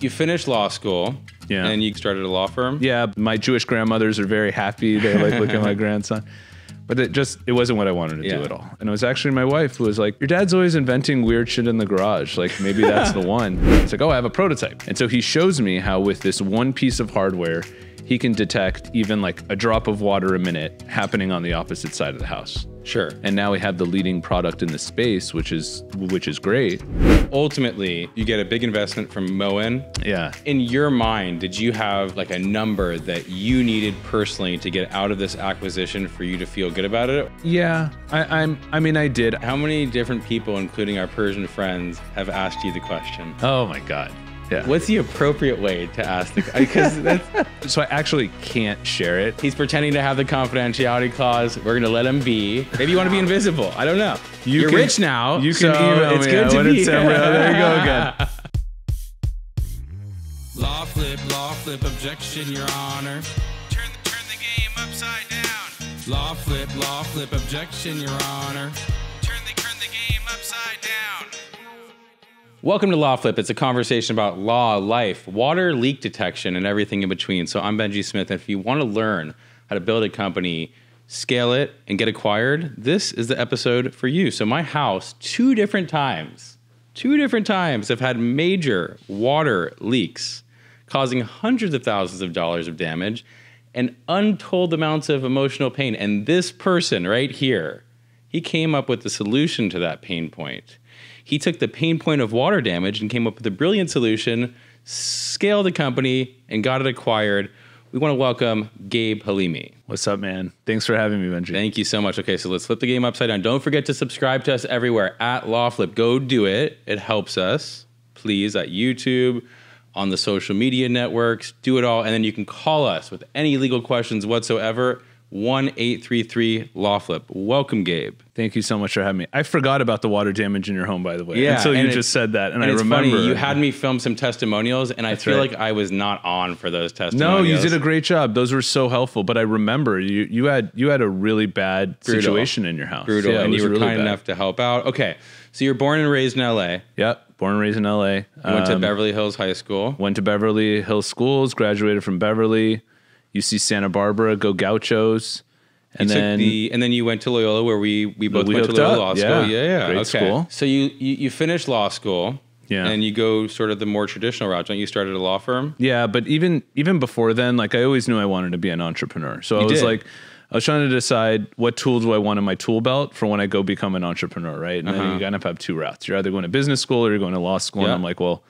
You finished law school. Yeah. And you started a law firm. Yeah, my Jewish grandmothers are very happy. They like look at my grandson. But it just it wasn't what I wanted to Yeah. do at all. And it was actually my wife who was like, Your dad's always inventing weird shit in the garage. Like maybe that's the one. It's like, oh, I have a prototype. And so he shows me how with this one piece of hardware, he can detect even like a drop of water a minute happening on the opposite side of the house. Sure. And now we have the leading product in the space, which is which is great. Ultimately, you get a big investment from Moen. Yeah. In your mind, did you have like a number that you needed personally to get out of this acquisition for you to feel good about it? Yeah. I, I'm I mean I did. How many different people, including our Persian friends, have asked you the question? Oh my God. Yeah. What's the appropriate way to ask the because that's So I actually can't share it. he's pretending to have the confidentiality clause. We're gonna let him be. Maybe you want to be invisible. I don't know. You You are can- rich now. You can so email it's me good at to be. it's Sam Brown. There you go again. Law flip, law flip, objection, your honor. Turn the, turn the game upside down. Law flip, law flip, objection, your honor. Turn the, turn the game upside down. Welcome to Law Flip. It's a conversation about law, life, water leak detection, and everything in between. So I'm Benjy Smith. And if you want to learn how to build a company, scale it, and get acquired, this is the episode for you. So my house, two different times, two different times, have had major water leaks, causing hundreds of thousands of dollars of damage and untold amounts of emotional pain. And this person right here, he came up with the solution to that pain point. He took the pain point of water damage and came up with a brilliant solution, scaled the company, and got it acquired. We want to welcome Gabe Halimi. What's up, man? Thanks for having me, Benjy. Thank you so much. Okay, so let's flip the game upside down. Don't forget to subscribe to us everywhere at LawFlip. Go do it. It helps us. Please, at YouTube, on the social media networks, do it all. And then you can call us with any legal questions whatsoever. 1 833 LawFlip. Welcome, Gabe. Thank you so much for having me. I forgot about the water damage in your home, by the way. Yeah, Until you just said that, and, And I it's remember. funny, you had me film some testimonials, and I feel right. like I was not on for those testimonials. no, you did a great job. Those were so helpful. But I remember you you had you had a really bad Brutal. situation in your house. brutal, Yeah, and you were really kind bad. enough to help out. Okay, so you're born and raised in LA. Yep. Born and raised in L.A. You went to Um, Beverly Hills High School. Went to Beverly Hills schools. Graduated from Beverly. UC Santa Barbara. Go Gauchos. And You then the, and then you went to Loyola, where we we both we went to Loyola up. Law School. Yeah. Yeah, yeah, Great okay. school. So you, you you finished law school. Yeah. And you go sort of the more traditional route. Don't you started a law firm? Yeah, but even even before then, like I always knew I wanted to be an entrepreneur. So I was did. like, I was trying to decide what tool do I want in my tool belt for when I go become an entrepreneur, right? And then you kind of have two routes. You're either going to business school or you're going to law school. Yeah. And I'm like, well,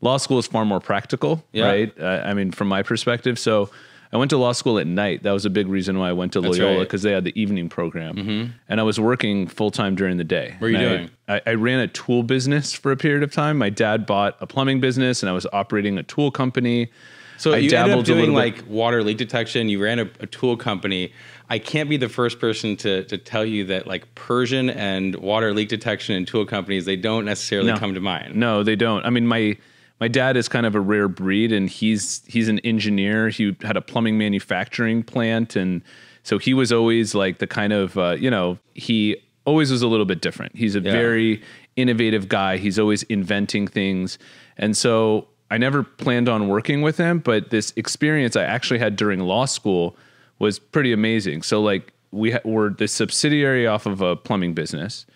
law school is far more practical, Yeah. right? Uh, I mean, from my perspective. So I went to law school at night. That was a big reason why I went to That's Loyola right. because they had the evening program, mm-hmm. and I was working full time during the day. What were you And doing? I, I ran a tool business for a period of time. My dad bought a plumbing business, and I was operating a tool company. So I you ended dabbled up doing like water leak detection. You ran a, a tool company. I can't be the first person to to tell you that like Persian and water leak detection and tool companies they don't necessarily No. come to mind. No, they don't. I mean, my my dad is kind of a rare breed, and he's he's an engineer. He had a plumbing manufacturing plant, and so he was always like the kind of uh, you know he always was a little bit different. He's a Yeah. very innovative guy. He's always inventing things, and so I never planned on working with him. But this experience I actually had during law school was pretty amazing. So like we ha- were the subsidiary off of a plumbing business.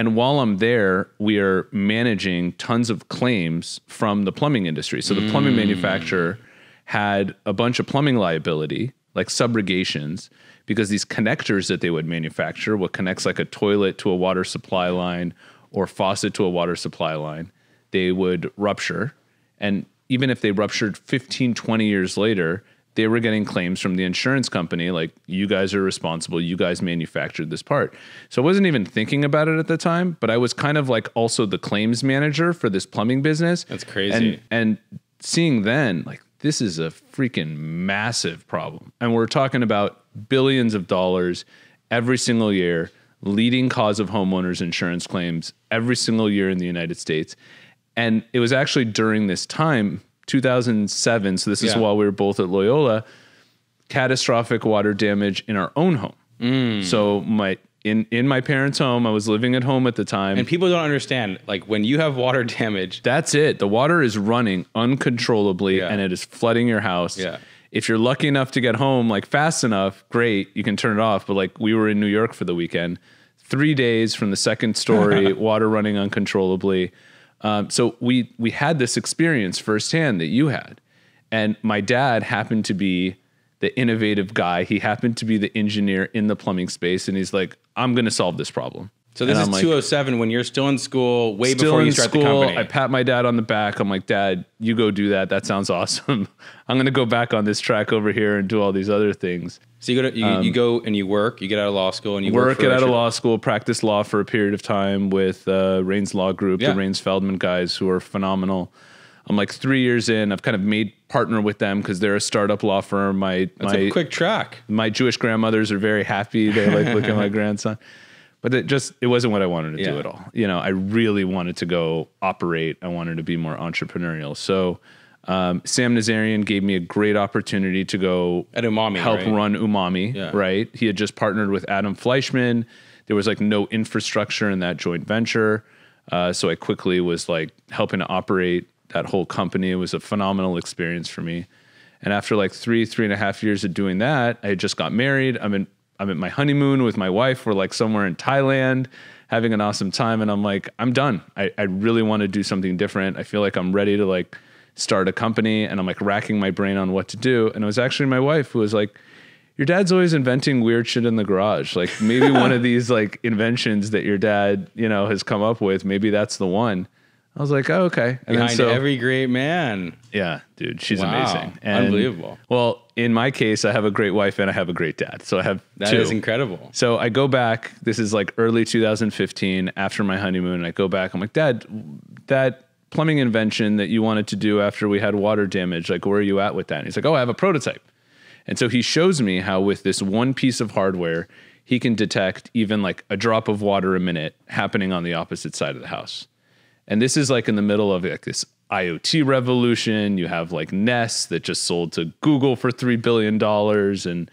And while I'm there, we are managing tons of claims from the plumbing industry. So the plumbing mm. manufacturer had a bunch of plumbing liability, like subrogations, because these connectors that they would manufacture, what connects like a toilet to a water supply line or faucet to a water supply line, they would rupture. And even if they ruptured 15, 20 years later, they were getting claims from the insurance company like, you guys are responsible, you guys manufactured this part. So I wasn't even thinking about it at the time, but I was kind of like also the claims manager for this plumbing business. That's crazy. And, and seeing then, like, this is a freaking massive problem. And we're talking about billions of dollars every single year, leading cause of homeowners insurance claims every single year in the United States. And it was actually during this time, 2007. So this is Yeah. while we were both at Loyola, catastrophic water damage in our own home. Mm. So my in in my parents' home. I was living at home at the time. And people don't understand, like when you have water damage, That's it. The water is running uncontrollably Yeah. and it is flooding your house. Yeah. If you're lucky enough to get home like fast enough, great, you can turn it off. But like we were in New York for the weekend, three days from the second story, water running uncontrollably. Um, so we we had this experience firsthand that you had, and my dad happened to be the innovative guy. He happened to be the engineer in the plumbing space, and he's like, "I'm going to solve this problem." So this And is I'm like, 207 when you're still in school, way still before you start school. the company. I pat my dad on the back. I'm like, Dad, you go do that. That sounds awesome. I'm gonna go back on this track over here and do all these other things. so you go to, you, you go and you work, you get out of law school and you Um, Work work, for out of law school, practice law for a period of time with uh, Raines Law Group, Yeah. the Raines Feldman guys who are phenomenal. I'm like three years in. I've kind of made partner with them because they're a startup law firm. My That's my a quick track. my Jewish grandmothers are very happy. They like look at my grandson. But it just it wasn't what I wanted to do at all. You know, I really wanted to go operate. I wanted to be more entrepreneurial. So um, Sam Nazarian gave me a great opportunity to go At Umami, help right? run Umami. Yeah. Right. He had just partnered with Adam Fleischman. There was like no infrastructure in that joint venture. Uh, so I quickly was like helping to operate that whole company. It was a phenomenal experience for me. And after like three, three and a half years of doing that, I had just got married. I'm in, I'm at my honeymoon with my wife. We're like somewhere in Thailand having an awesome time. And I'm like, I'm done. I, I really want to do something different. I feel like I'm ready to like start a company. And I'm like racking my brain on what to do. And it was actually my wife who was like, your dad's always inventing weird shit in the garage. Like maybe one of these like inventions that your dad, you know, has come up with, maybe that's the one. I was like, oh, okay. And Behind every great man. yeah, dude, she's Wow. amazing. Unbelievable. Well, in my case, I have a great wife and I have a great dad. So I have That two. is incredible. So I go back. This is like early 2015 after my honeymoon. And I go back. I'm like, Dad, that plumbing invention that you wanted to do after we had water damage, like, where are you at with that? And he's like, Oh, I have a prototype. And so he shows me how, with this one piece of hardware, he can detect even like a drop of water a minute happening on the opposite side of the house. And this is like in the middle of like this IoT revolution. You have like Nest that just sold to Google for three billion dollars, and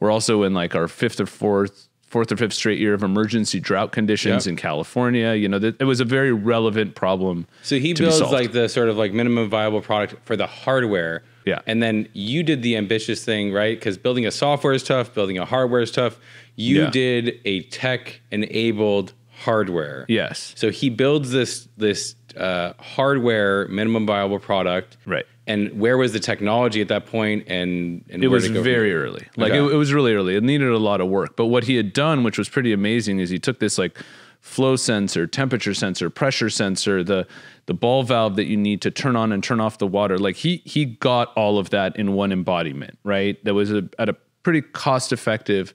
we're also in like our fifth or fourth, fourth or fifth straight year of emergency drought conditions Yep. in California. You know, that it was a very relevant problem. So he builds like the sort of like minimum viable product for the hardware. Yeah. And then you did the ambitious thing, right? Because building a software is tough, building a hardware is tough. You Yeah. did a tech enabled hardware. yes, So he builds this this uh, hardware minimum viable product. Right. And where was the technology at that point? And, and it was from very early. Like Okay. it, it was really early. It needed a lot of work. But what he had done, which was pretty amazing, is he took this like flow sensor, temperature sensor, pressure sensor, the the ball valve that you need to turn on and turn off the water. Like he he got all of that in one embodiment, right? That was a, at a pretty cost effective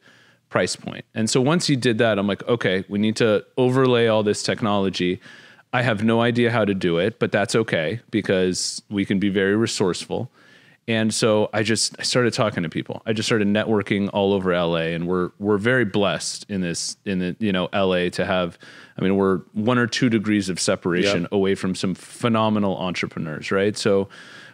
price point. And so once he did that, I'm like, okay, we need to overlay all this technology. I have no idea how to do it, but that's okay because we can be very resourceful. And so I just I started talking to people. I just started networking all over LA, and we're we're very blessed in this in the you know LA to have. I mean, we're one or two degrees of separation Yep. away from some phenomenal entrepreneurs, right? So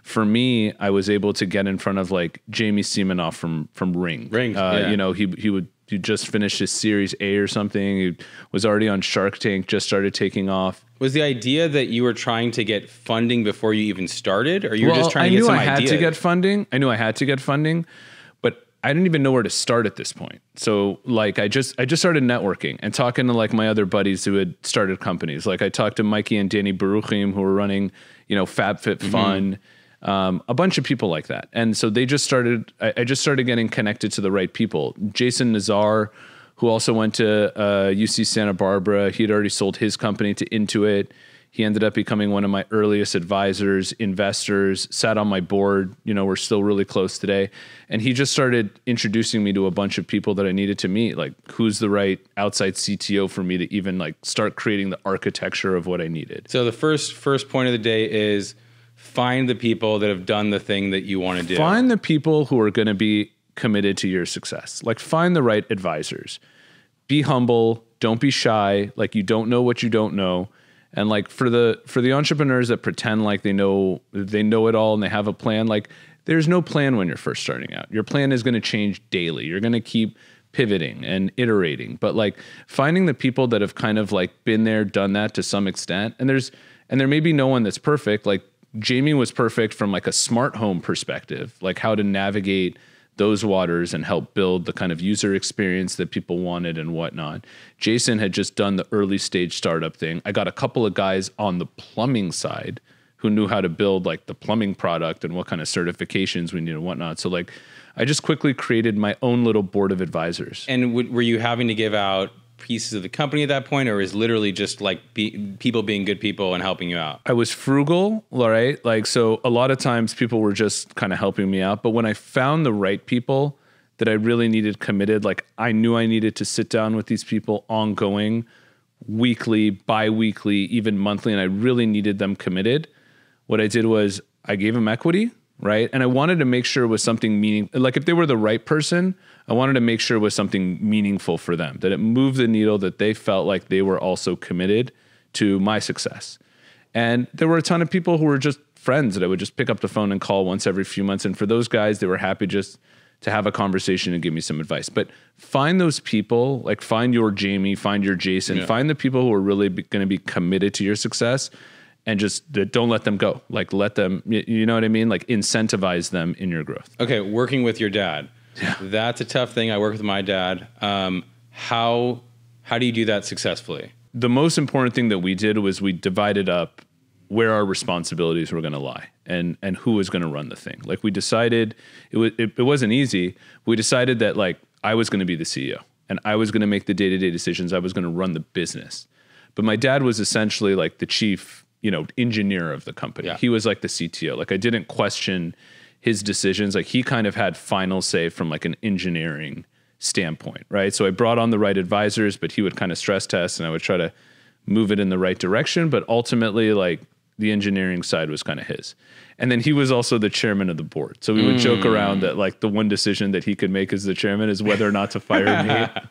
for me, I was able to get in front of like Jamie Siminoff from from Ring. Ring, uh, yeah. you know, he he would he just finished his Series A or something. He was already on Shark Tank, just started taking off. Was the idea that you were trying to get funding before you even started, or you were just trying I to get knew some I had to get funding. I knew I had to get funding, but I didn't even know where to start at this point. So like I just I just started networking and talking to like my other buddies who had started companies. Like I talked to Mikey and Danny Broukhim who were running, you know, FabFitFun, mm-hmm. Fun, um, a bunch of people like that. And so they just started I, I just started getting connected to the right people. Jason Nazar, who also went to uh, UC Santa Barbara, he'd already sold his company to Intuit. He ended up becoming one of my earliest advisors, investors, sat on my board. You know, we're still really close today. And he just started introducing me to a bunch of people that I needed to meet. Like, who's the right outside CTO for me to even like start creating the architecture of what I needed? So the first first point of the day is find the people that have done the thing that you want to do. Find the people who are going to be committed to your success. Like, find the right advisors. Be humble. Don't be shy. Like, you don't know what you don't know. And like for the for the entrepreneurs that pretend like they know they know it all and they have a plan, like there's no plan when you're first starting out. Your plan is going to change daily. You're going to keep pivoting and iterating. But like finding the people that have kind of like been there, done that to some extent. And there's and there may be no one that's perfect. Like Jamie was perfect from like a smart home perspective, like how to navigate those waters and help build the kind of user experience that people wanted and whatnot. Jason had just done the early stage startup thing. I got a couple of guys on the plumbing side who knew how to build like the plumbing product and what kind of certifications we need and whatnot. So like I just quickly created my own little board of advisors. And w- were you having to give out pieces of the company at that point, or is literally just like be, people being good people and helping you out? I was frugal, all right? Like, so a lot of times people were just kind of helping me out. But when I found the right people that I really needed committed, like, I knew I needed to sit down with these people ongoing, weekly, bi weekly, even monthly, and I really needed them committed. What I did was I gave them equity, right? And I wanted to make sure it was something meaning like if they were the right person, I wanted to make sure it was something meaningful for them, that it moved the needle that they felt like they were also committed to my success. And there were a ton of people who were just friends that I would just pick up the phone and call once every few months. And for those guys, they were happy just to have a conversation and give me some advice. But find those people, like find your Jamie, find your Jason, Yeah. find the people who are really going to be committed to your success and just don't let them go. Like let them, you know what I mean? Like incentivize them in your growth. Okay, working with your dad. That's a tough thing. I work with my dad. Um, how how do you do that successfully? the most important thing that we did was we divided up where our responsibilities were going to lie and and who was going to run the thing. Like we decided it was it, it wasn't easy. We decided that like I was going to be the CEO and I was going to make the day-to-day decisions. I was going to run the business. But my dad was essentially like the chief, you know, engineer of the company. Yeah. He was like the CTO. Like I didn't question his decisions. Like he kind of had final say from like an engineering standpoint, right? So I brought on the right advisors, but he would kind of stress test and I would try to move it in the right direction. But ultimately, like the engineering side was kind of his. And then he was also the chairman of the board. So we would mm. joke around that like the one decision that he could make as the chairman is whether or not to fire me.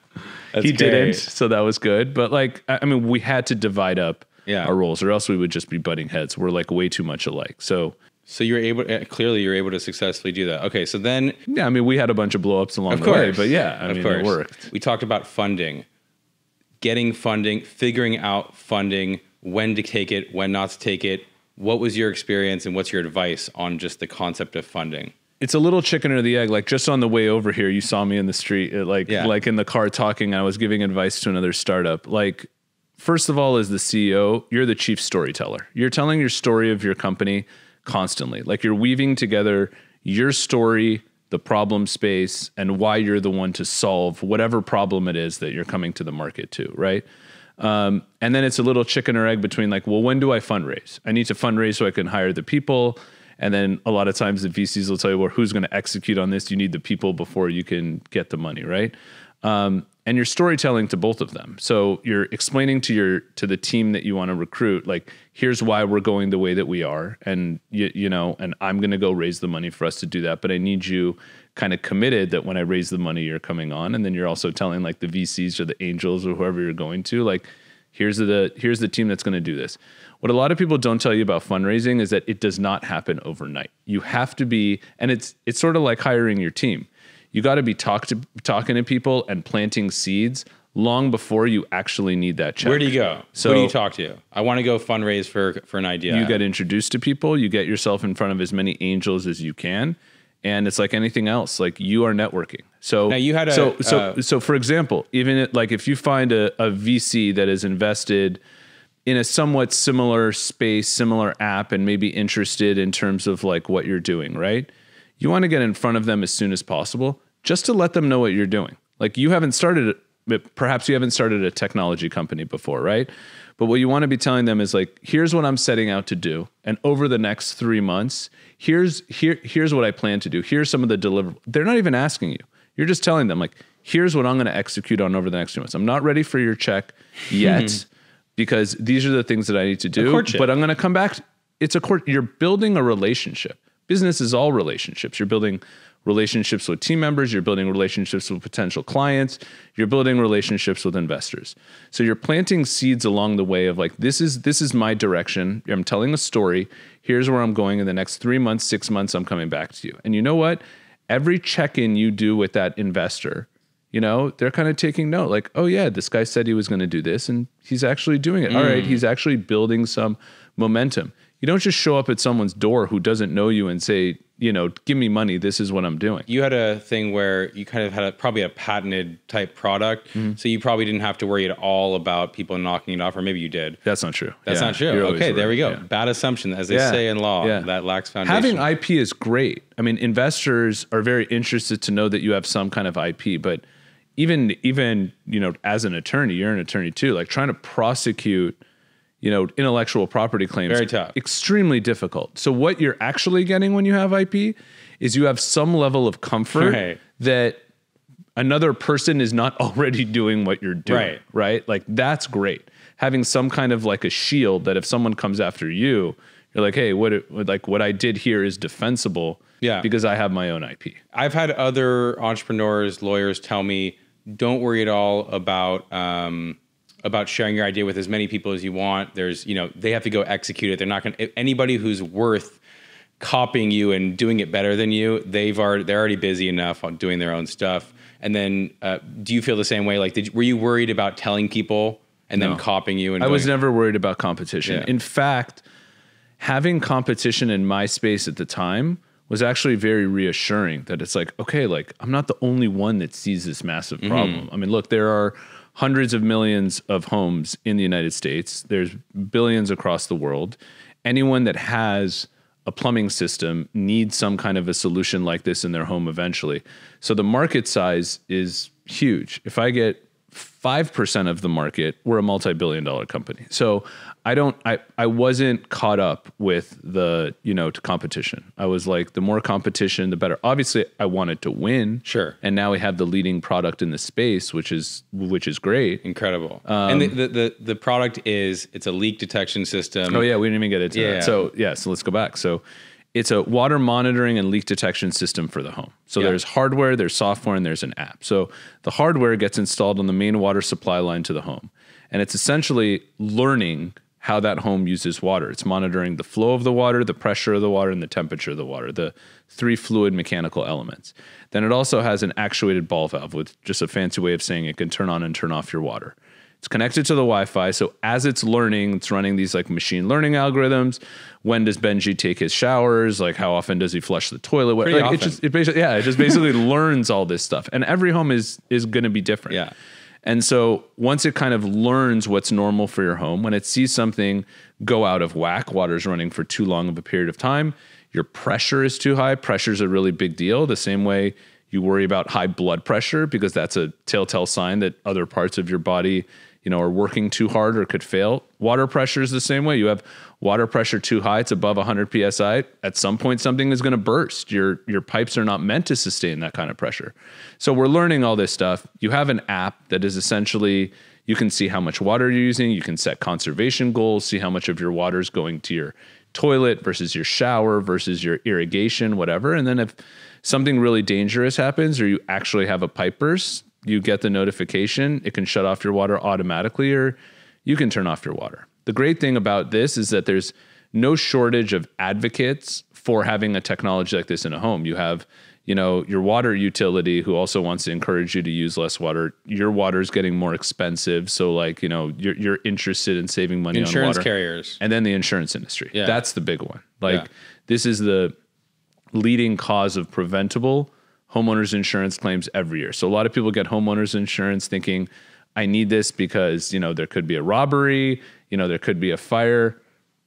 he great. didn't. So that was good. But like, I I mean, we had to divide up Yeah. our roles or else we would just be butting heads. We're like way too much alike. So So you're able uh, clearly you're able to successfully do that. Okay, so then yeah, I mean, we had a bunch of blowups along of the course, way, but yeah, I of mean, course. it worked. We talked about funding, getting funding, figuring out funding, when to take it, when not to take it. What was your experience and what's your advice on just the concept of funding? it's a little chicken or the egg. Like just on the way over here, you saw me in the street, uh, like Yeah. like in the car talking. I was giving advice to another startup. Like, first of all, as the CEO, you're the chief storyteller. You're telling your story of your company constantly. Like you're weaving together your story, the problem space, and why you're the one to solve whatever problem it is that you're coming to the market to. Right. Um, and then it's a little chicken or egg between like, well, when do I fundraise? I need to fundraise so I can hire the people. And then a lot of times the VCs will tell you, well, who's going to execute on this? You need the people before you can get the money, right? Um, and you're storytelling to both of them. So you're explaining to your to the team that you want to recruit, like, here's why we're going the way that we are, and you, you know, and I'm going to go raise the money for us to do that. But I need you kind of committed that when I raise the money, you're coming on, and then you're also telling like the VCs or the angels or whoever you're going to, like, here's the here's the team that's going to do this. What a lot of people don't tell you about fundraising is that it does not happen overnight. You have to be, and it's it's sort of like hiring your team. You got to be talk to, talking to people and planting seeds long before you actually need that check. Where do you go? So- Who do you talk to? I want to go fundraise for for an idea. You get introduced to people, you get yourself in front of as many angels as you can, and it's like anything else. Like you are networking. So Now, you had a, so so uh, so for example, even it, like if you find a, a VC that is invested in a somewhat similar space, similar app, and maybe interested in terms of like what you're doing, right? You want to get in front of them as soon as possible, just to let them know what you're doing. Like you haven't started, perhaps you haven't started a technology company before, right? But what you want to be telling them is like, here's what I'm setting out to do, and over the next three months, here's here here's what I plan to do. Here's some of the deliverables. They're not even asking you. You're just telling them like, here's what I'm going to execute on over the next two months. I'm not ready for your check yet because these are the things that I need to do. But I'm going to come back. It's a court. You're building a relationship. Business is all relationships. You're building relationships with team members. You're building relationships with potential clients. You're building relationships with investors. So you're planting seeds along the way of like this is this is my direction. I'm telling a story. Here's where I'm going in the next three months, six months. I'm coming back to you. And you know what? Every check in you do with that investor you know, they're kind of taking note like, oh, yeah, this guy said he was going to do this and he's actually doing it. All right, mm. he's actually building some momentum. You don't just show up at someone's door who doesn't know you and say, you know, give me money. This is what I'm doing. You had a thing where you kind of had a, probably a patented type product, Mm-hmm. so you probably didn't have to worry at all about people knocking it off, or maybe you did. That's not true. That's Yeah, not true. Okay, there we go. Yeah. Bad assumption, as they Yeah. say in law, Yeah. that lacks foundation. Having IP is great. I mean, investors are very interested to know that you have some kind of IP, but even even, you know, as an attorney, you're an attorney too, like trying to prosecute, you know, intellectual property claims Very tough. extremely difficult. So what you're actually getting when you have IP is you have some level of comfort Right. that another person is not already doing what you're doing. Right. Right. Like that's great. Having some kind of like a shield that if someone comes after you, you're like, hey, what, it- like what I did here is defensible. Yeah. Because I have my own IP. I've had other entrepreneurs, lawyers tell me, don't worry at all about um, about sharing your idea with as many people as you want. There's, you know, they have to go execute it. They're not going to anybody who's worth copying you and doing it better than you. They've already they're already busy enough on doing their own stuff. And then, uh, do you feel the same way? Like, did were you worried about telling people and No. then copying you? And I was never worried about competition. Yeah. In fact, having competition in my space at the time was actually very reassuring that it's like, okay, like I'm not the only one that sees this massive Mm-hmm. problem. I mean, look, there are hundreds of millions of homes in the United States, there's billions across the world. Anyone that has a plumbing system needs some kind of a solution like this in their home eventually. So the market size is huge. If I get 5% of the market, we're a multi-billion dollar company. So I don't I I wasn't caught up with the, you know, to competition. I was like the more competition the better. Obviously I wanted to win. Sure. And now we have the leading product in the space, which is which is great. incredible. Um, and the, the, the, the product is, it's a leak detection system. Oh yeah, we didn't even get into Yeah. that. So yeah, so let's go back. So it's a water monitoring and leak detection system for the home. So Yeah. there's hardware, there's software, and there's an app. So the hardware gets installed on the main water supply line to the home, and it's essentially learning how that home uses water. It's monitoring the flow of the water, the pressure of the water, and the temperature of the water, the three fluid mechanical elements. Then it also has an actuated ball valve, with just a fancy way of saying it can turn on and turn off your water. It's connected to the Wi-Fi, so as it's learning, it's running these like machine learning algorithms. When does Benjy take his showers? Like how often does he flush the toilet? Pretty like, It just it basically yeah, it just basically learns all this stuff, and every home is is going to be different. Yeah. And so once it kind of learns what's normal for your home, when it sees something go out of whack, water's running for too long of a period of time, your pressure is too high. Pressure is a really big deal. The same way you worry about high blood pressure because that's a telltale sign that other parts of your body, you know, are working too hard or could fail. Water pressure is the same way. You have water pressure too high, it's above 100 psi. At some point, something is going to burst. Your your pipes are not meant to sustain that kind of pressure. So we're learning all this stuff. You have an app that is essentially you can see how much water you're using. You can set conservation goals, see how much of your water is going to your toilet versus your shower versus your irrigation, whatever. And then if something really dangerous happens or you actually have a pipe burst, you get the notification. It can shut off your water automatically or you can turn off your water. The great thing about this is that there's no shortage of advocates for having a technology like this in a home. You have, you know, your water utility who also wants to encourage you to use less water. Your water is getting more expensive, so like, you know, you're you're interested in saving money Insurance on water. carriers. And then the insurance industry. Yeah. That's the big one. Like Yeah. this is the leading cause of preventable homeowners insurance claims every year. So a lot of people get homeowners insurance thinking I need this because, you know, there could be a robbery, you know, there could be a fire.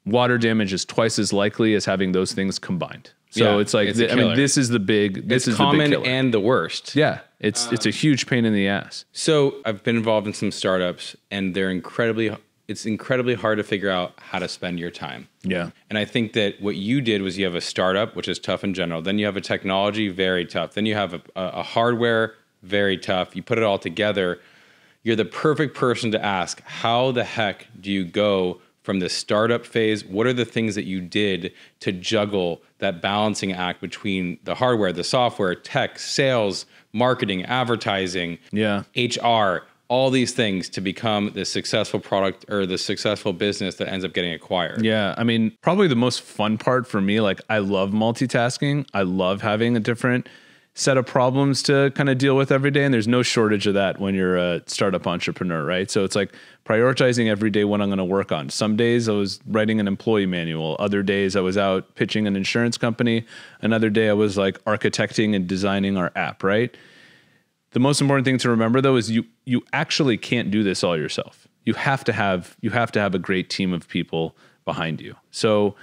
Water damage is twice as likely as having those things combined. So Yeah, it's like it's I mean this is the big this It's is the common big and the worst. yeah, it's it's a um, huge pain in the ass. So I've been involved in some startups, and they're incredibly. It's incredibly hard to figure out how to spend your time. Yeah. And I think that what you did was you have a startup, which is tough in general. Then you have a technology, very tough. Then you have a, a hardware, very tough. You put it all together. You're the perfect person to ask, how the heck do you go from the startup phase? What are the things that you did to juggle that balancing act between the hardware, the software, tech, sales, marketing, advertising, Yeah. HR, all these things to become the successful product or the successful business that ends up getting acquired? Yeah, I mean, probably the most fun part for me, like I love multitasking. I love having a different set of problems to kind of deal with every day. And there's no shortage of that when you're a startup entrepreneur, right? So it's like prioritizing every day what I'm going to work on. Some days I was writing an employee manual. Other days I was out pitching an insurance company. Another day I was like architecting and designing our app, right? The most important thing to remember though is you you actually can't do this all yourself. You have to have you have to have a great team of people behind you. So,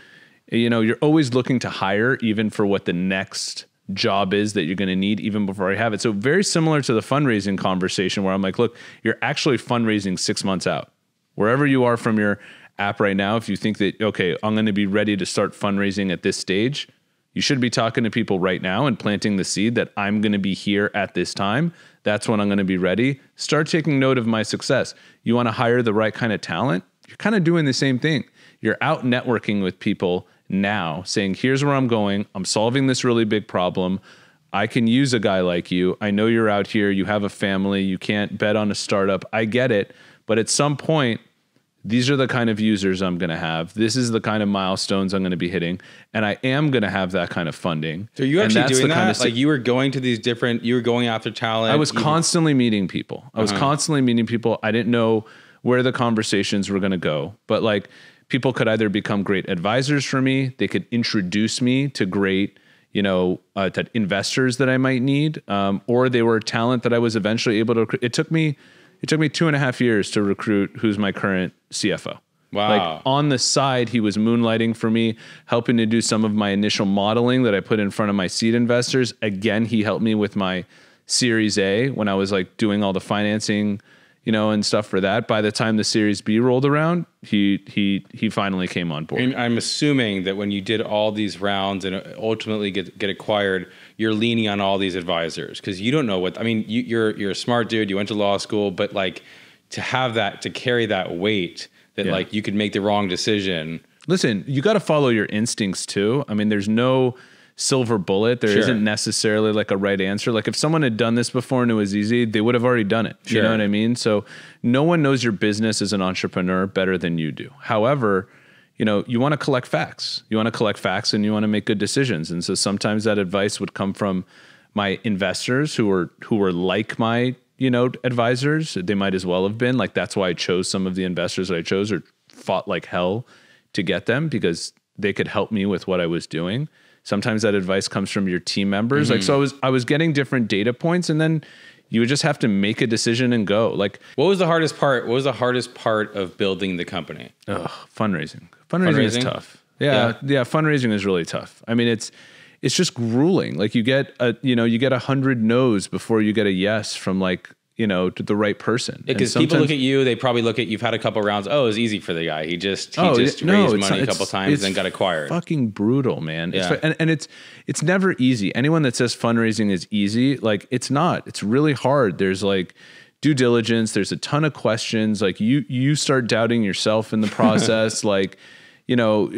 you know, you're always looking to hire even for what the next job is that you're going to need even before I have it. So very similar to the fundraising conversation where I'm like, look, you're actually fundraising 6 months out. Wherever you are from your app right now, if you think that okay, I'm going to be ready to start fundraising at this stage, you should be talking to people right now and planting the seed that I'm going to be here at this time. That's when I'm going to be ready. Start taking note of my success. You want to hire the right kind of talent? You're kind of doing the same thing. You're out networking with people now saying, here's where I'm going. I'm solving this really big problem. I can use a guy like you. I know you're out here. You have a family. You can't bet on a startup. I get it. But at some point, these are the kind of users I'm going to have. This is the kind of milestones I'm going to be hitting, and I am going to have that kind of funding. So you actually that's doing the that? kind of like you were going to these different. You were going after talent. I was you- constantly meeting people. I was uh-huh. constantly meeting people. I didn't know where the conversations were going to go, but like people could either become great advisors for me, they could introduce me to great, you know, uh, to investors that I might need, um, or they were talent that I was eventually able to. It took me, it took me two and a half years to recruit who's my current CFO. Wow. Like on the side, he was moonlighting for me, helping to do some of my initial modeling that I put in front of my seed investors. Again, he helped me with my Series A when I was like doing all the financing, you know, and stuff for that. By the time the Series B rolled around, he he he finally came on board. And I'm assuming that when you did all these rounds and ultimately get get acquired, you're leaning on all these advisors because you don't know what. I mean, you, you're you're a smart dude. You went to law school, but like to have that to carry that weight that Yeah. like you could make the wrong decision. Listen, you got to follow your instincts too. I mean, there's no silver bullet. There Sure. not necessarily like a right answer. Like if someone had done this before and it was easy, they would have already done it. You know what I mean? So no one knows your business as an entrepreneur better than you do. However, you know, you want to collect facts. You want to collect facts and you want to make good decisions. And so sometimes that advice would come from my investors who were who were like my, you know, advisors. They might as well have been. Like that's why I chose some of the investors that I chose or fought like hell to get them because they could help me with what I was doing. Sometimes that advice comes from your team members. Like so mm-hmm. I was I was getting different data points and then you would just have to make a decision and go. Like What was the hardest part? What was the hardest part of building the company? ugh, fundraising. Fundraising, is Fundraising? tough. Yeah, yeah, fundraising is really tough. I mean, it's it's just grueling. Like you get a you know you get a hundred no's before you get a yes from like you know to the right person. Because people look at you, they probably look at you've had a couple rounds. Oh, it's easy for the guy. He just he Oh, just yeah, no, raised it's money not- a couple it's- times and then got acquired. Fucking brutal, man. Yeah. fu- and, and it's it's never easy. Anyone that says fundraising is easy, like it's not. It's really hard. There's like due diligence. There's a ton of questions. Like you you start doubting yourself in the process. like you know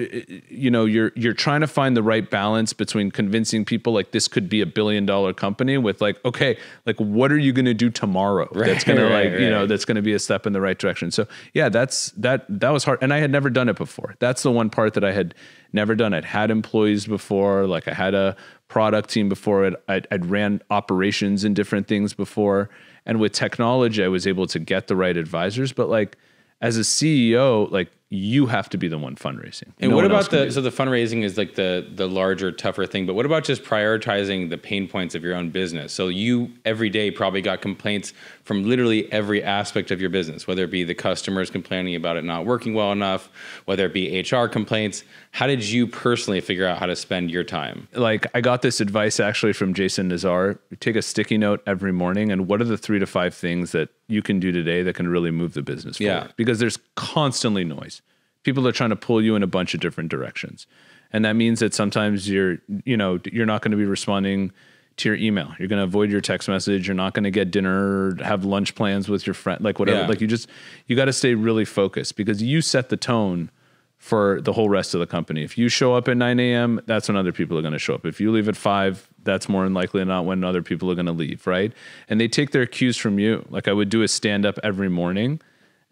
you know you're you're trying to find the right balance between convincing people like this could be a billion dollar company with like okay like what are you going to do tomorrow that's going to right, like you know that's going to be a step in the right direction. So yeah, that's that that was hard, and I had never done it before. That's the one part that I had never done. I'd had employees before, like I had a product team before. I'd, I'd, I'd ran operations and different things before, and with technology, I was able to get the right advisors. But like as a CEO, like you have to be the one fundraising. And No what about the so the fundraising is like the the larger tougher thing, but what about just prioritizing the pain points of your own business? So you every day probably got complaints from literally every aspect of your business, whether it be the customers complaining about it not working well enough, whether it be HR complaints. How did you personally figure out how to spend your time? like I got this advice actually from Jason Nazar. Take a sticky note every morning and what are the three to five things that you can do today that can really move the business forward? Yeah. Because there's constantly noise. People are trying to pull you in a bunch of different directions. And that means that sometimes you're, you know, you're not going to be responding to your email. You're going to avoid your text message. You're not going to get dinner have lunch plans with your friend, like whatever. Yeah. Like you just, you got to stay really focused because you set the tone for the whole rest of the company. If you show up at 9 a.m., that's when other people are going to show up. If you leave at 5, that's more than likely not when other people are going to leave, right? And they take their cues from you. Like I would do a stand up every morning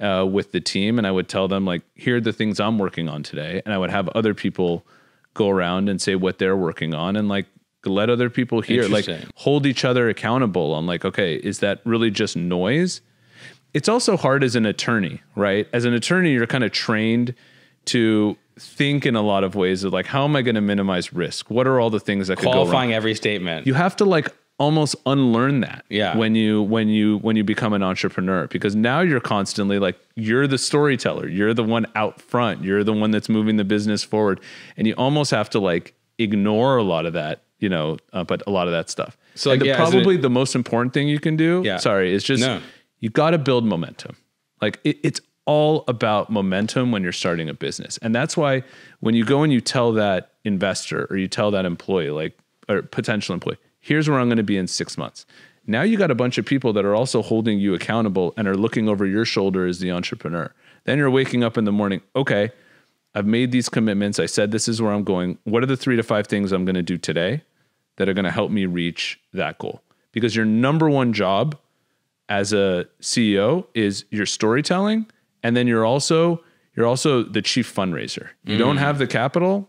uh, with the team, and I would tell them, like, here are the things I'm working on today. And I would have other people go around and say what they're working on and like, let other people hear. Like hold each other accountable on like, okay, is that really just noise? It's also hard as an attorney, right? As an attorney, you're kind of trained to think in a lot of ways of like, how am I going to minimize risk? What are all the things that could go wrong? Qualifying every statement. you have to like almost unlearn that Yeah. when you when you when you become an entrepreneur because now you're constantly like you're the storyteller you're the one out front you're the one that's moving the business forward and you almost have to like ignore a lot of that you know uh, but a lot of that stuff So, like, the, yeah, probably an- the most important thing you can do Yeah. sorry is just No. you got to build momentum like it, it's all about momentum when you're starting a business and that's why when you go and you tell that investor or you tell that employee like or potential employee here's where i'm going to be in six months. Now you got a bunch of people that are also holding you accountable and are looking over your shoulder as the entrepreneur. Then you're waking up in the morning okay i've made these commitments. I said this is where i'm going. What are the three to five things i'm going to do today that are going to help me reach that goal? Because your number one job as a CEO is your storytelling and then you're also you're also the chief fundraiser. You don't mm. have the capital,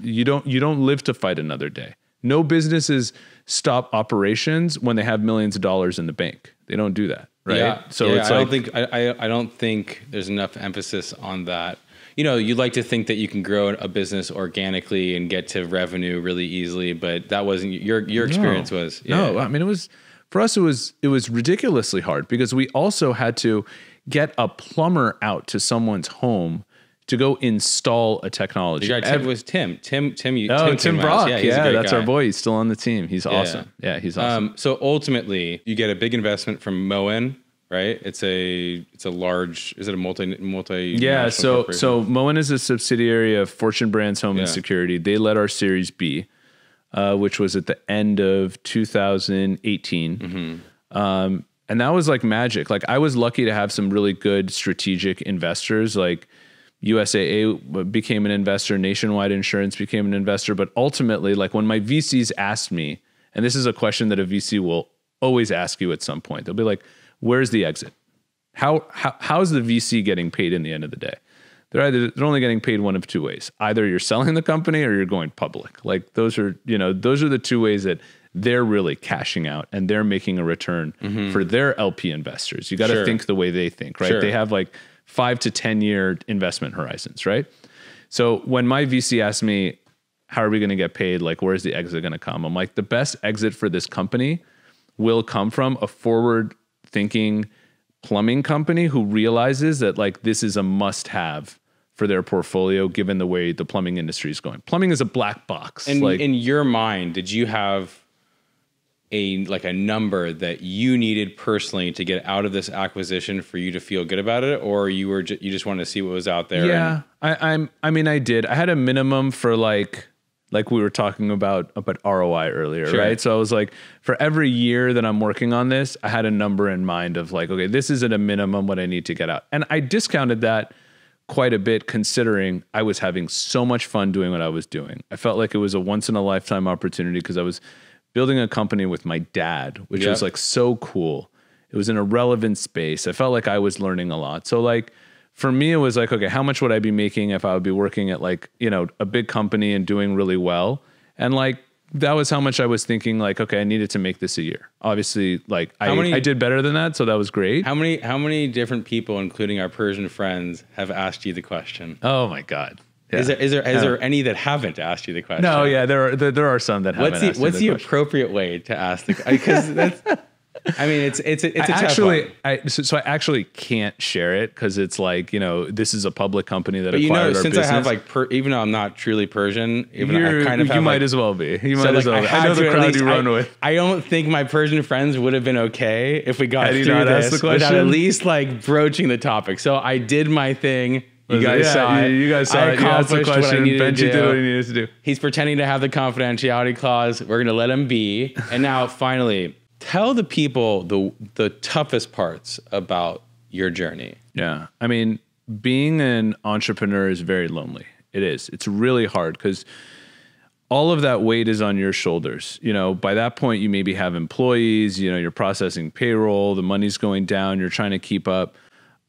you don't you don't live to fight another day. No businesses stop operations when they have millions of dollars in the bank. They don't do that, right? Yeah. So yeah, it's I like don't think I, I I don't think there's enough emphasis on that. You know, you'd like to think that you can grow a business organically and get to revenue really easily, but that wasn't your your experience No. was yeah. No, I mean it was for us it was it was ridiculously hard because we also had to get a plumber out to someone's home to go install a technology. Guy Tim Ev- was Tim. Tim Tim you Oh, Tim, out. Brock. Yeah, great that's guy. our boy. He's still on the team. He's awesome. Yeah, he's awesome. Um, so ultimately, you get a big investment from Moen, right? It's a it's a large. Is it a multi multi? yeah, so so Moen is a subsidiary of Fortune Brands Home and Security. They led our Series B, uh, which was at the end of 2018. Mm-hmm. Um, and that was like magic. Like I was lucky to have some really good strategic investors. Like USAA became an investor, Nationwide Insurance became an investor. But ultimately, like when my VCs asked me, and this is a question that a VC will always ask you at some point, they'll be like, "Where's the exit? How, how how's the VC getting paid in the end of the day?" They're either they're only getting paid one of two ways. Either you're selling the company or you're going public. Like those are, you know, those are the two ways that they're really cashing out and they're making a return for their LP investors. You got to Mm-hmm. Sure. think the way they think, right? Sure. They have like 5 to 10 year investment horizons, right? So when my VC asked me, how are we going to get paid? Like, where's the exit going to come? I'm like, the best exit for this company will come from a forward thinking plumbing company who realizes that like this is a must have for their portfolio given the way the plumbing industry is going. Plumbing is a black box. And like, in your mind, did you have a like a number that you needed personally to get out of this acquisition for you to feel good about it, or you were ju- you just wanted to see what was out there? Yeah, I, I'm. I mean, I did. I had a minimum for like, like we were talking about about ROI earlier, Sure. right? So I was like, for every year that I'm working on this, I had a number in mind of like, okay, this is at a minimum what I need to get out, and I discounted that quite a bit considering I was having so much fun doing what I was doing. I felt like it was a once in a lifetime opportunity because I was building a company with my dad, which Yep. was like so cool. It was in a relevant space. I felt like I was learning a lot. So like for me it was like okay, how much would I be making if I would be working at like, you know, a big company and doing really well? And like that was how much I was thinking like okay, I needed to make this a year. Obviously like I many- I did better than that, so that was great. How many how many different people, including our Persian friends, have asked you the question? oh my god. Yeah. Is there is there is there any that haven't asked you the question? No, yeah, there are there, there are some that haven't What's the what's the, question. appropriate way to ask the because that's I mean it's it's it's a I actually. I so, so I actually can't share it because it's like you know this is a public company that But you acquired know, since business. I have like, per, even though I'm not truly Persian, even I kind of you might like, as well be. You so, might like, well. I, had know the crowd you run I, with. I don't think my Persian friends would have been okay if we got Had through this without at least like broaching the topic. So I did my thing. You guys Yeah, saw it. you guys saw I it. You asked the accomplished what I question. Benjy did do. what he needed to do. He's pretending to have the confidentiality clause. We're going to let him be. And now, finally, tell the people the the toughest parts about your journey. Yeah. I mean, being an entrepreneur is very lonely. It is. It's really hard because all of that weight is on your shoulders. You know, by that point, you maybe have employees, you know, you're processing payroll, the money's going down, you're trying to keep up.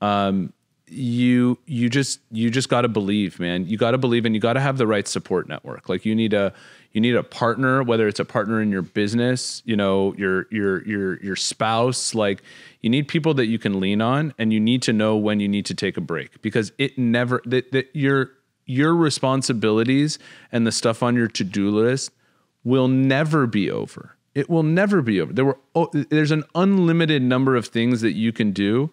Um, you you just you just got to believe man you got to believe and you got to have the right support network like you need a You need a partner, whether it's a partner in your business, you know, your your your your spouse, like you need people that you can lean on and you need to know when you need to take a break because it never that, that your your responsibilities and the stuff on your to-do list will never be over. It will never be over. There were oh, there's an unlimited number of things that you can do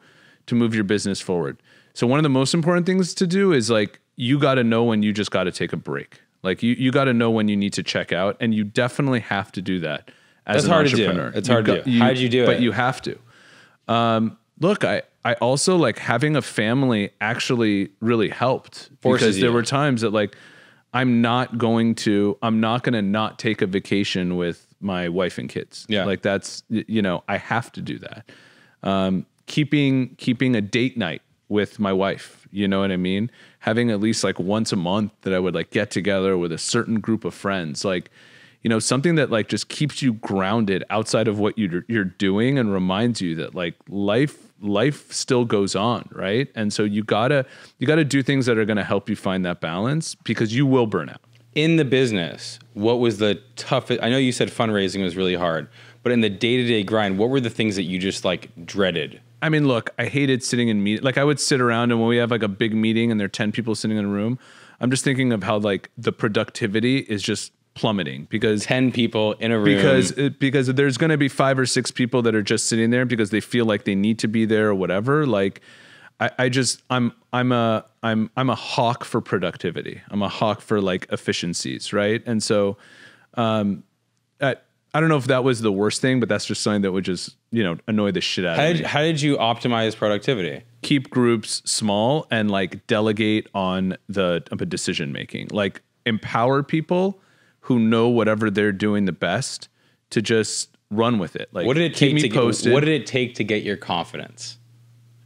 to move your business forward. So one of the most important things to do is like you got to know when you just got to take a break. Like you you got to know when you need to check out and you definitely have to do that as That's an hard to do. It's You hard to do. How'd you do But it? But you have to. Um, look, I I also like having a family actually really helped Forces because there you. were times that like I'm not going to I'm not going to not take a vacation with my wife and kids. Yeah. Like that's you know, I have to do that. Um keeping keeping a date night with my wife, you know what I mean? Having at least like once a month that I would like get together with a certain group of friends like you know something that like just keeps you grounded outside of what you're you're doing and reminds you that like life life still goes on right and so you gotta you gotta do things that are gonna help you find that balance because you will burn out in the business, what was the toughest? I know you said fundraising was really hard, but in the day to day grind, what were the things that you just like dreaded? I mean, look, I hated sitting in meet. Like I would sit around and when we have like a big meeting and there are 10 people sitting in a room, I'm just thinking of how like the productivity is just plummeting because 10 people in a room. because because there's going to be five or six people that are just sitting there because they feel like they need to be there or whatever like I, I just I'm I'm a I'm I'm a hawk for productivity. I'm a hawk for like efficiencies, right? And so um I, I don't know if that was the worst thing, but that's just something that would just, you know, annoy the shit out how of did, me. how did you optimize productivity? Keep groups small and like delegate on the decision making. Like empower people who know whatever they're doing the best to just run with it. Like What did it take to get, what did it take to get your confidence?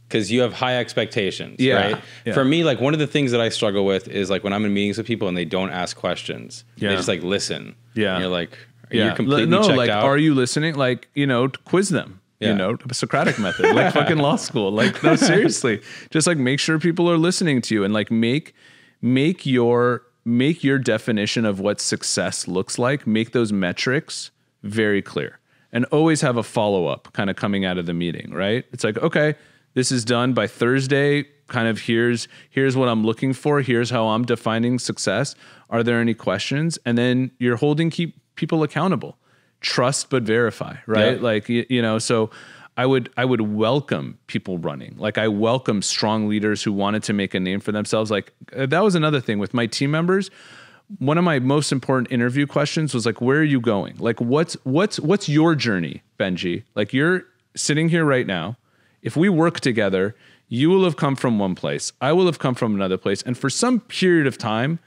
Because you have high expectations, Yeah, right? yeah. For me, like one of the things that I struggle with is like when I'm in meetings with people and they don't ask questions, Yeah. they just like listen. Yeah. and you're like, yeah. you're completely no, like, out. are you listening? Like, you know, quiz them. Yeah. You know, Socratic method, like fucking law school. Like, no, seriously, just like make sure people are listening to you and like make make your make your definition of what success looks like. Make those metrics very clear, and always have a follow up kind of coming out of the meeting. Right? It's like, okay, this is done by Thursday. Kind of here's here's what I'm looking for. Here's how I'm defining success. Are there any questions? And then you're holding keep people accountable. Trust but verify right? Yeah. like you, you know so i would i would welcome people running. Like i welcome strong leaders who wanted to make a name for themselves. Like uh, that was another thing with my team members. One of my most important interview questions was like where are you going? Like what's what's what's your journey Benjy? Like you're sitting here right now. If we work together you will have come from one place. I will have come from another place. And for some period of time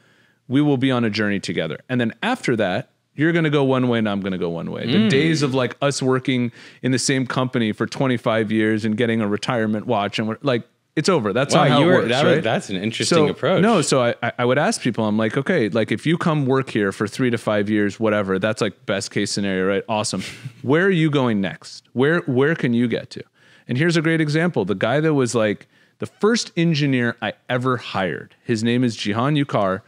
we will be on a journey together. And then after that, you're going to go one way and I'm going to go one way. The mm. days of like us working in the same company for 25 years and getting a retirement watch and we're like, it's over. That's wow, how you it works. that right? that's an interesting so, approach. No, so I, I- I would ask people, I'm like, okay, like if you come work here for three to five years, whatever, that's like best case scenario, right? Awesome. where are you going next? Where where can you get to? And here's a great example. The guy that was like the first engineer I ever hired, his name is Jihan Yukar,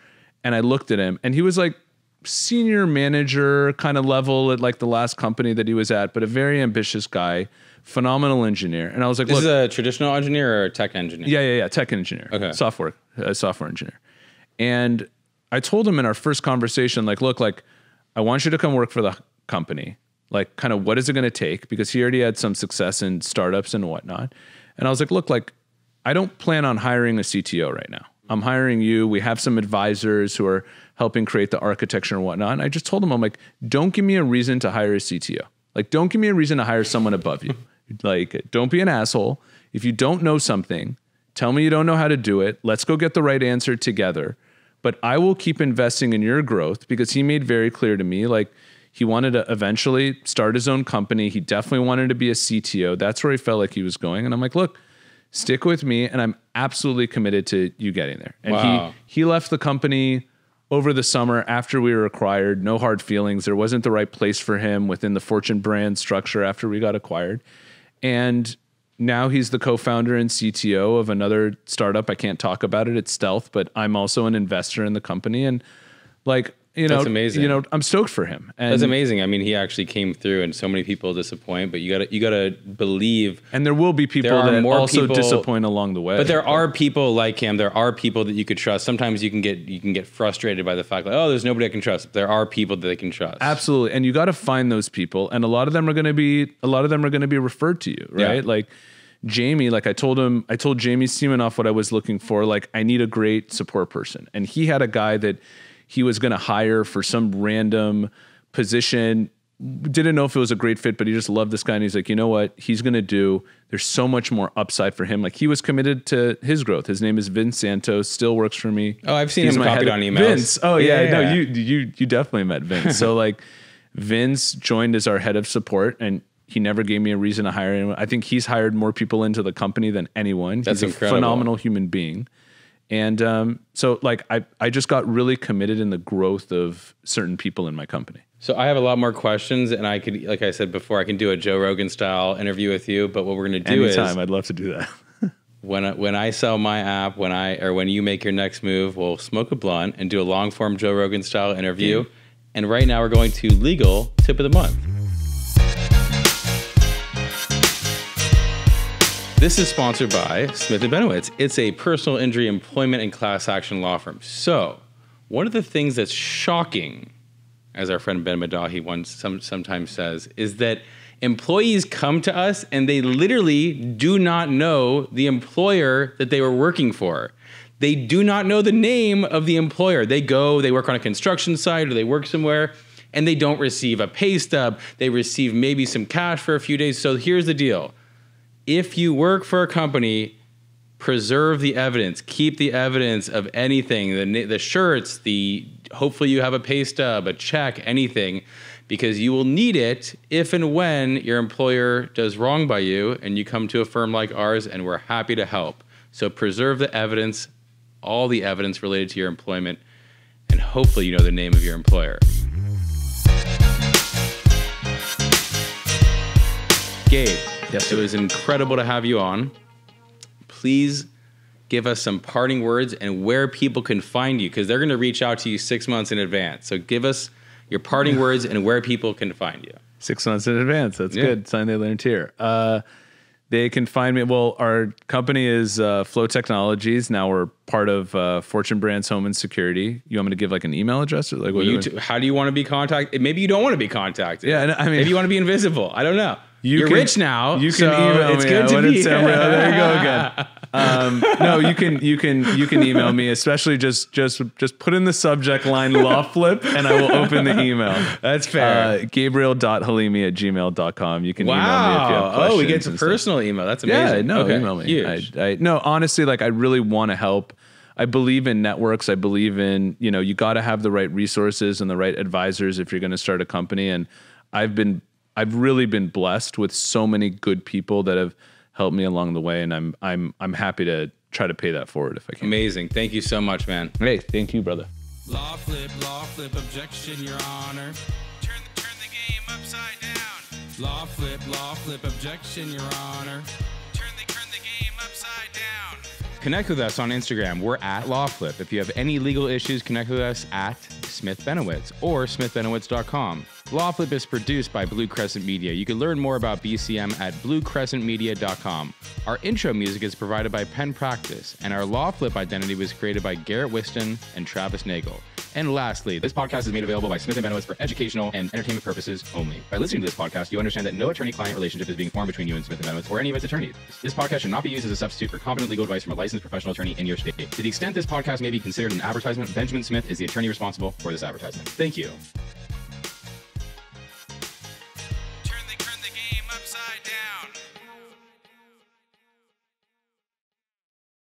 and I looked at him and he was like senior manager kind of level at like the last company that he was at, but a very ambitious guy, phenomenal engineer. And I was like, this look, is a traditional engineer or a tech engineer? yeah, yeah, yeah. Tech engineer. Okay. Software, uh, software engineer. And I told him in our first conversation, like, look, like, I want you to come work for the company. Like, kind of, what is it going to take? Because he already had some success in startups and whatnot. And I was like, look, like, I don't plan on hiring a CTO right now. I'm hiring you. We have some advisors who are helping create the architecture and whatnot. And I just told him, I'm like, don't give me a reason to hire a CTO. Like, don't give me a reason to hire someone above you. like, don't be an asshole. If you don't know something, tell me you don't know how to do it. Let's go get the right answer together. But I will keep investing in your growth because he made very clear to me, like, he wanted to eventually start his own company. He definitely wanted to be a CTO. That's where he felt like he was going. And I'm like, look, stick with me and i'm absolutely committed to you getting there and Wow. he he left the company over the summer after we were acquired no hard feelings. There wasn't the right place for him within the fortune brand structure after we got acquired. And now he's the co-founder and cto of another startup. I can't talk about it. It's stealth but i'm also an investor in the company. And like you know, That's amazing. You know, I'm stoked for him. And, That's amazing. I mean, he actually came through, and so many people disappoint. But you gotta you gotta believe. And there will be people that more also people- disappoint along the way. But there are people like him. There are people that you could trust. Sometimes you can get you can get frustrated by the fact like, oh, there's nobody I can trust. There are people that they can trust. Absolutely. And you got to find those people. And a lot of them are going to be, a lot of them are going to be referred to you, right? Yeah. Like Jamie, like I told him, I told Jamie Siminoff what I was looking for. Like, I need a great support person. And he had a guy that he was going to hire for some random position. Didn't know if it was a great fit, but he just loved this guy. And he's like, you know what? He's going to do, there's so much more upside for him. Like, he was committed to his growth. His name is Vince Santos, still works for me. Oh, I've seen He's him copied head- on emails. Vince. Oh yeah, Yeah, no, you you you definitely met Vince. so like Vince joined as our head of support and he never gave me a reason to hire anyone. I think he's hired more people into the company than anyone. That's he's a incredible. phenomenal human being. And um, so like I I just got really committed in the growth of certain people in my company. So I have a lot more questions, and I could, like I said before, I can do a Joe Rogan style interview with you. But what we're gonna do Anytime, is I'd love to do that. when I, when I sell my app, when I or when you make your next move, we'll smoke a blunt and do a long form Joe Rogan style interview. And right now we're going to legal tip of the month. This is sponsored by Smith Benowitz. It's a personal injury employment and class action law firm. So, one of the things that's shocking, as our friend Ben Madahi once some, sometimes says, is that employees come to us and they literally do not know the employer that they were working for. They do not know the name of the employer. They go, they work on a construction site or they work somewhere and they don't receive a pay stub. They receive maybe some cash for a few days. So here's the deal if you work for a company, preserve the evidence, keep the evidence of anything, the the shirts, the hopefully you have a pay stub, a check, anything, because you will need it if and when your employer does wrong by you and you come to a firm like ours and we're happy to help. So preserve the evidence, all the evidence related to your employment, and hopefully you know the name of your employer. Gabe, Yes, it was incredible to have you on. Please give us some parting words and where people can find you because they're going to reach out to you six months in advance. So give us your parting words and where people can find you. Six months in advance. That's Yeah. good. Sign they learned here. Uh, they can find me. Well, our company is uh, Flo Technologies. Now we're part of uh, Fortune Brands Home and Security. You want me to give like an email address or like what? do You t- how do you want to be contacted? Maybe you don't want to be contacted. Yeah, I mean- maybe you want to be invisible. I don't know. You are can- rich now. You can so email it's me. good to be. oh, there you go again. Um, no, you can you can you can email me, especially just just just put in the subject line law flip and I will open the email. That's fair. Uh, Gabriel.halimi at gmail.com. You can email me if you have wow. questions. Oh, we get to and stuff. personal email. That's amazing. Yeah, no, Okay, email me. I, I, no, honestly, like I really want to help. I believe in networks. I believe in you know you got to have the right resources and the right advisors if you're going to start a company. And I've been I've really been blessed with so many good people that have helped me along the way, and I'm I'm I'm happy to try to pay that forward if I can. Amazing. Thank you so much, man. Hey, thank you, brother. Law flip, law flip, objection, your honor. Turn, turn the game upside down. Law flip, law flip, objection, your honor. Turn the, turn the game upside down. Connect with us on Instagram. We're at LawFlip. If you have any legal issues, connect with us at Smith Benowitz or smithbenowitz.com. LawFlip is produced by Blue Crescent Media. You can learn more about BCM at bluecrescentmedia.com. Our intro music is provided by Penn Practice, and our LawFlip identity was created by Garrett Whiston and Travis Nagel. And lastly, this podcast is made available by Smith & Benowitz for educational and entertainment purposes only. By listening to this podcast, you understand that no attorney-client relationship is being formed between you and Smith & Benowitz or any of its attorneys. This podcast should not be used as a substitute for competent legal advice from a licensed professional attorney in your state. To the extent this podcast may be considered an advertisement, Benjamin Smith is the attorney responsible for this advertisement. Thank you.